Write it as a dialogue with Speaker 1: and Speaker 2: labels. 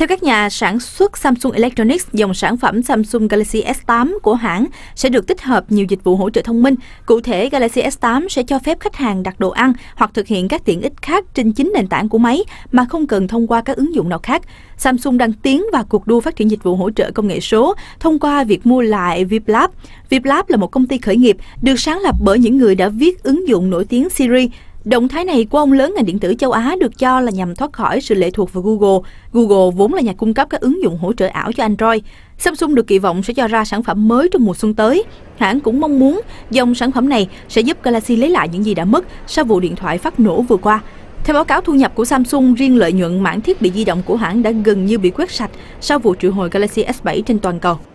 Speaker 1: Theo các nhà sản xuất Samsung Electronics, dòng sản phẩm Samsung Galaxy S8 của hãng sẽ được tích hợp nhiều dịch vụ hỗ trợ thông minh. Cụ thể, Galaxy S8 sẽ cho phép khách hàng đặt đồ ăn hoặc thực hiện các tiện ích khác trên chính nền tảng của máy mà không cần thông qua các ứng dụng nào khác. Samsung đang tiến vào cuộc đua phát triển dịch vụ hỗ trợ công nghệ số thông qua việc mua lại VipLab. VipLab là một công ty khởi nghiệp được sáng lập bởi những người đã viết ứng dụng nổi tiếng Siri Động thái này của ông lớn ngành điện tử châu Á được cho là nhằm thoát khỏi sự lệ thuộc vào Google. Google vốn là nhà cung cấp các ứng dụng hỗ trợ ảo cho Android. Samsung được kỳ vọng sẽ cho ra sản phẩm mới trong mùa xuân tới. Hãng cũng mong muốn dòng sản phẩm này sẽ giúp Galaxy lấy lại những gì đã mất sau vụ điện thoại phát nổ vừa qua. Theo báo cáo thu nhập của Samsung, riêng lợi nhuận mảng thiết bị di động của hãng đã gần như bị quét sạch sau vụ triệu hồi Galaxy S7 trên toàn cầu.